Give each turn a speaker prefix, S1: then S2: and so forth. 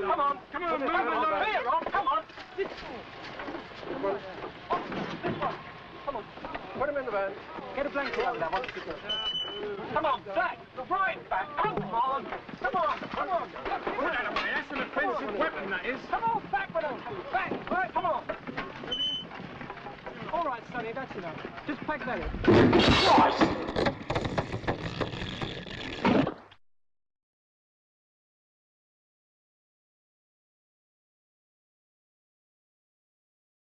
S1: Come on, come on, come on, move along. Here, Rob, come on. Come on. Put him in the van. Get a blanket over that one. Come on, back, right back. Come on, come on, come on. Put that away. That's an offensive weapon, that is. Come on, back with us. Back, right, come on. All right, Sonny, that's enough. Just pack that in.
S2: Christ!